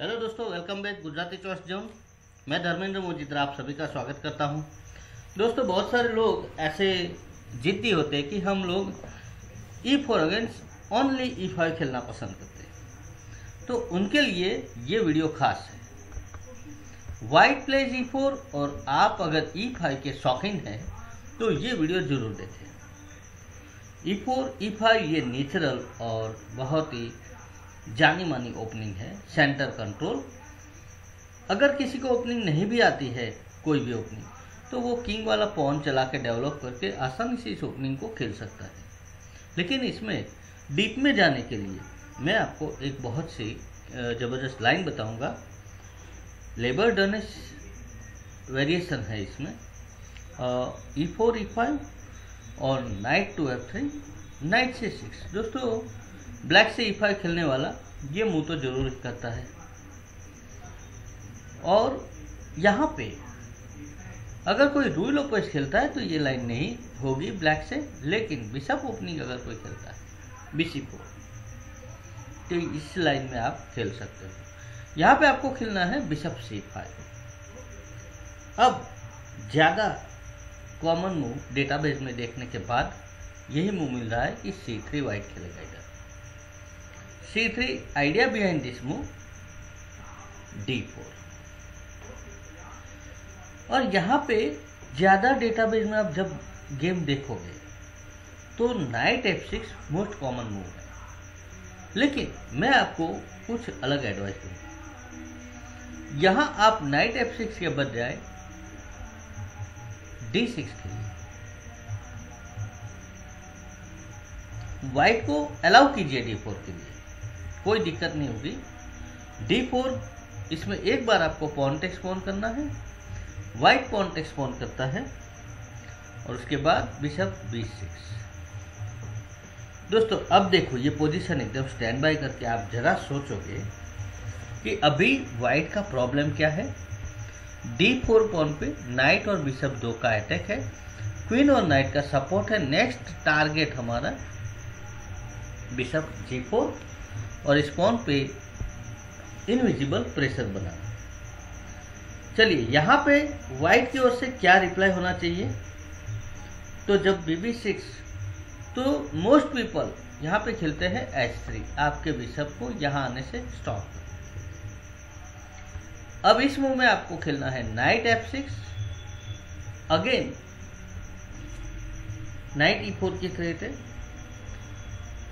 Hello दोस्तों welcome back Gujarati choice zone मैं धर्मेंद्र मोजित्रा आप सभी का स्वागत करता हूँ। दोस्तों, बहुत सारे लोग ऐसे जिद्दी होते हैं कि हम लोग E four against only E five खेलना पसंद करते हैं। तो उनके लिए ये वीडियो खास है। वाइट प्लेज ई फोर और आप अगर ई फाइव के शौकीन हैं तो ये वीडियो ज़रूर देखें। ई फोर ई फाइव ये नेचुरल और बहुत ही जानी मानी ओपनिंग है सेंटर कंट्रोल अगर किसी को ओपनिंग नहीं भी आती है, कोई भी ओपनिंग तो वो किंग वाला पॉन चला के डेवलप करके आसानी से इस ओपनिंग को खेल सकता है। लेकिन इसमें डीप में जाने के लिए मैं आपको एक बहुत सी ज़बरदस्त लाइन बताऊँगा। लेबर डनिश वेरिएशन है इसमें। ई फोर ई फाइव और knight to F three knight से सिक्स दोस्तों ब्लैक से ई फाइव खेलने वाला ये मुँह तो ज़रूर करता है। और यहाँ पे अगर कोई रूल ओपोज खेलता है तो ये लाइन नहीं होगी ब्लैक से, लेकिन बिशप ओपनिंग अगर कोई खेलता है बीसी फोर तो इस लाइन में आप खेल सकते हो। यहाँ पे आपको खेलना है बिशप सी फाइव अब ज़्यादा कॉमन मूव डेटाबेस में देखने के बाद यही मूव मिल रहा है कि सी थ्री वाइट खेलेगा इधर। C three idea behind this move D four और यहाँ पे ज़्यादा डेटाबेस में आप जब गेम देखोगे तो knight F six most common move है। लेकिन मैं आपको कुछ अलग एडवाइस दूँगा। यहाँ आप नाइट एफ़ सिक्स के बजाय डी सिक्स खेलिए व्हाइट को अलाउ कीजिए डी फोर के लिए। कोई दिक्कत नहीं होगी। डी फोर इसमें एक बार आपको पॉन टेक्स करना है व्हाइट पॉन टेक्स करता है, और उसके बाद बिशप बी सिक्स दोस्तों, अब देखो, ये पोजीशन एकदम स्टैंड बाय करके आप जरा सोचोगे कि अभी व्हाइट का प्रॉब्लम क्या है। डी फोर पॉन पे नाइट और बिशप दो का अटैक है क्वीन और नाइट का सपोर्ट है। नेक्स्ट टारगेट हमारा बिशप जी फोर और इस पॉन पे इनविजिबल प्रेशर बना। चलिए, यहाँ पे व्हाइट की ओर से क्या रिप्लाई होना चाहिए? तो जब बीबी सिक्स तो मोस्ट पीपल यहाँ पे खेलते हैं एच थ्री आपके बिशप को यहाँ आने से स्टॉप अब इस मूव में आपको खेलना है knight F six again knight E four की थ्रेट है।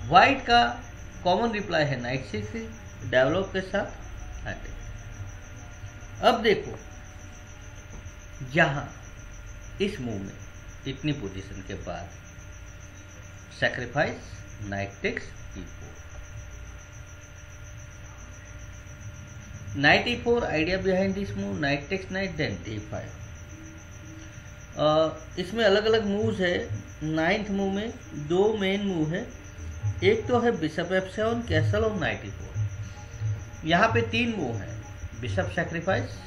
व्हाइट का कॉमन रिप्लाई है नाइट सिक्स डेवलप के साथ अटैक अब देखो यहाँ इस मूव में, इतनी पोजीशन के बाद sacrifice knight takes E four knight E four idea behind this move knight takes knight then D five इसमें अलग अलग मूव्स है। नाइन्थ मूव में दो मेन मूव है। एक तो है बिशप एफ़ सेवन कैसल और नाइट फोर यहाँ पे तीन मूव है, बिशप सेक्रीफाइस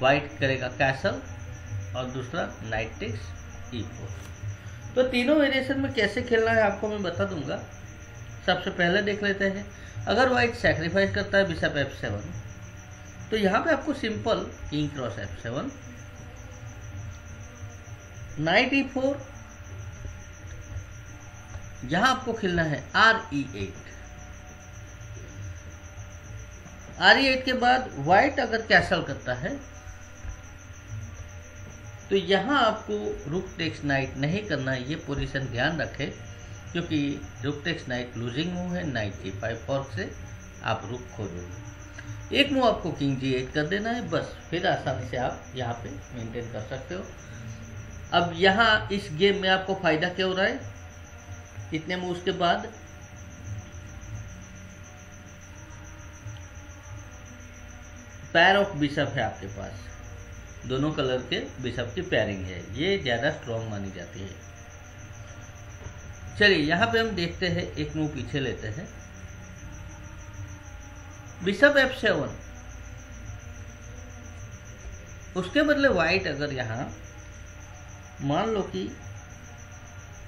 वाइट करेगा कैसल, और दूसरा नाइट टेक्स ई फोर तो तीनों वेरिएशन में कैसे खेलना है आपको मैं बता दूँगा। सबसे पहले देख लेते हैं। अगर वाइट सेक्रीफाइस करता है बिशप एफ़ सेवन तो यहाँ पे आपको simple king cross F seven knight E four यहाँ आपको खेलना है R E eight R E eight के बाद व्हाइट अगर कैसल करता है तो यहाँ आपको रुक टेक्स नाइट नहीं करना, ये पोजीशन ध्यान रखें, क्योंकि rook takes knight losing move है नाइट जी फाइव फॉर्क से आप रुक खोजोगे। एक मूव आपको किंग जी एट कर देना है, बस फिर आसानी से आप यहाँ पे मेंटेन कर सकते हो। अब यहाँ इस गेम में आपको फ़ायदा क्या हो रहा है? इतने मूव्स के बाद? पैर ऑफ़ बिशप है आपके पास। दोनों कलर के बिशप की पैरिंग है। ये ज़्यादा स्ट्रॉन्ग मानी जाती है। चलिए, यहाँ पे हम देखते हैं, एक मूव पीछे लेते हैं। Bishop F seven. उसके बदले व्हाइट अगर यहाँ, मान लो कि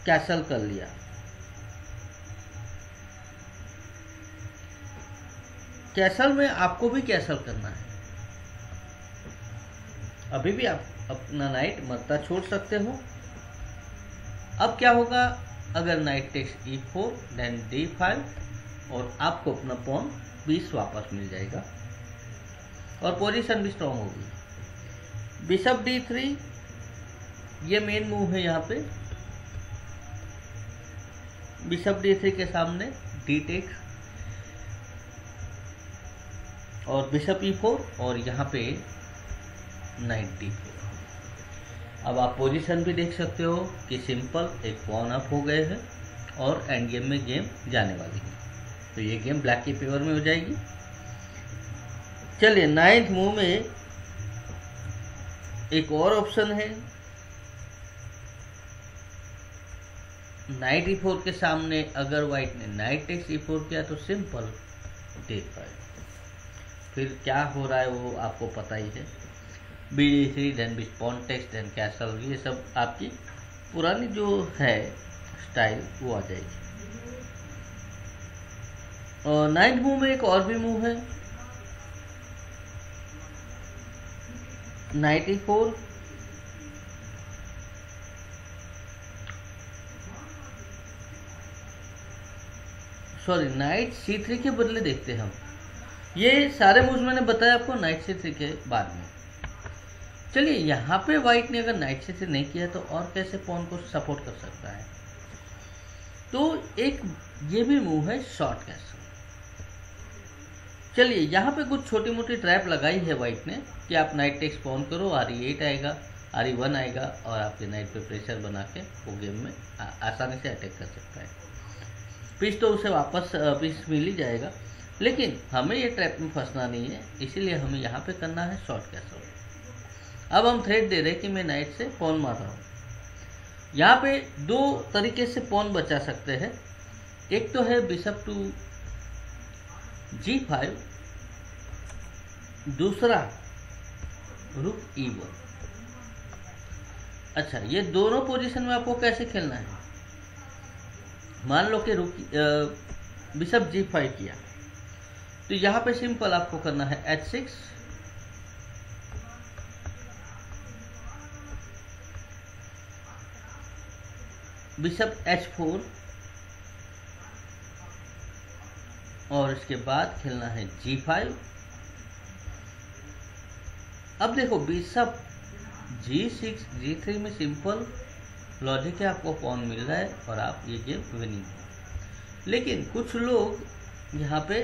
कैसल कर लिया। कैसल में आपको भी कैसल करना है। अभी भी आप अपना नाइट मरता छोड़ सकते हो। अब क्या होगा? अगर knight takes E four then D five और आपको अपना पॉन बीस वापस मिल जाएगा। और पोजीशन भी स्ट्रांग होगी। बिशप डी थ्री ये मेन मूव है यहाँ पे। बिशप डी थ्री के सामने डी टेक्स और बिशप ई फोर और यहाँ पे नाइट डी फोर अब आप पोजीशन भी देख सकते हो कि सिंपल एक पॉन अप हो गए हैं और एंड गेम में गेम जाने वाली है। तो ये गेम ब्लैक के फेवर में हो जाएगी। चलिए नाइन्थ मूव में एक और ऑप्शन है। नाइट ई फोर के सामने अगर व्हाइट ने नाइट टेक्स ई फोर किया तो सिंपल डे फाइव फिर क्या हो रहा है वो आपको पता ही है। B D three then B pawn takes then castle ये सब आपकी पुरानी जो है स्टाइल वो आ जाएगी। और नाइन्थ मूव में एक और भी मूव है। Ninety four sorry knight C three के बदले देखते हैं हम। ये सारे मूव्स मैंने बताया आपको नाइट सी थ्री के बाद में। चलिए यहाँ पे वाइट ने अगर नाइट सी थ्री नहीं किया तो और कैसे पॉन को सपोर्ट कर सकता है? तो एक ये भी मूव है शॉर्ट कैसल चलिए यहाँ पे कुछ छोटी मोटी ट्रैप लगाई है वाइट ने कि आप नाइट टेक्स पॉन करो आर ई एट आएगा आर ई वन आएगा और आपके नाइट पे प्रेशर बना के वो गेम में आ, आसानी से अटैक कर सकता है। पीस तो उसे वापस पीस मिल ही जाएगा। लेकिन हमें ये ट्रैप में फंसना नहीं है, इसीलिए हमें यहाँ पे करना है शॉर्ट कैसल अब हम थ्रेड दे रहे हैं कि मैं नाइट से पॉन मार रहा हूँ। यहाँ पे दो तरीके से पॉन बचा सकते हैं। एक तो है बिशप टू जी फाइव दूसरा रुक ई वन अच्छा ये दोनों पोजीशन में आपको कैसे खेलना है? मान लो कि रुक बिशप जी फाइव किया। तो यहाँ पे सिंपल आपको करना है H six bishop H four और इसके बाद खेलना है जी फाइव अब देखो bishop G six G three में सिंपल लॉजिक है आपको पॉन मिल रहा है और आप ये गेम विनिंग लेकिन कुछ लोग यहाँ पे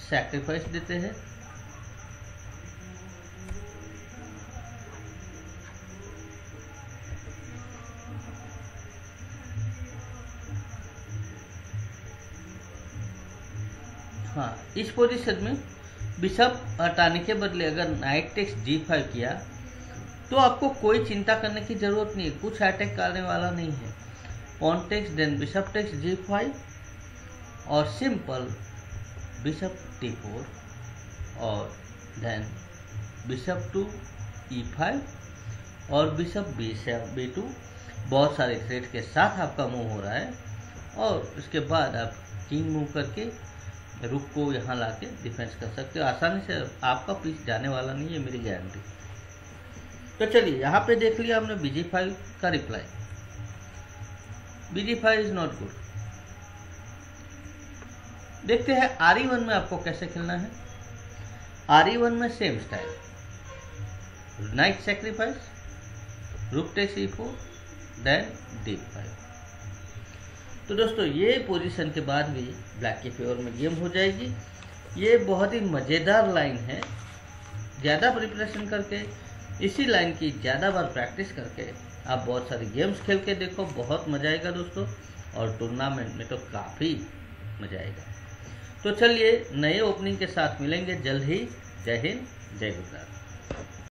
सैक्रिफाइस देते हैं। हाँ इस पोजीशन में बिशप हटाने के बदले अगर नाइट टेक्स जी फाइव किया तो आपको कोई चिंता करने की ज़रूरत नहीं है, कुछ अटैक करने वाला नहीं है। Pawn takes then bishop takes G five और सिंपल फोर और then bishop to E five और bishop B seven B two बहुत सारे थ्रेड के साथ आपका मूव हो रहा है और उसके बाद आप किंग मूव करके रुक को यहाँ ला के डिफेंस कर सकते हो। आसानी से आपका पीस जाने वाला नहीं है, मेरी गारंटी तो चलिए, यहाँ पे देख लिया हमने बीजी फाइव का reply BG five is not good देखते हैं आर ई वन में आपको कैसे खेलना है। आर ई वन में same style knight sacrifice rook takes E four then D five तो दोस्तों, ये पोजीशन के बाद भी ब्लैक के फेवर में गेम हो जाएगी। ये बहुत ही मज़ेदार लाइन है। ज़्यादा प्रिपरेशन करके, इसी लाइन की ज़्यादा बार प्रैक्टिस करके आप बहुत सारे गेम्स खेल के देखो। बहुत मज़ा आएगा दोस्तों। और टूर्नामेंट में तो काफ़ी मज़ा आएगा। तो चलिए नए ओपनिंग के साथ मिलेंगे। जल्द ही। जय हिंद जय गुजरात।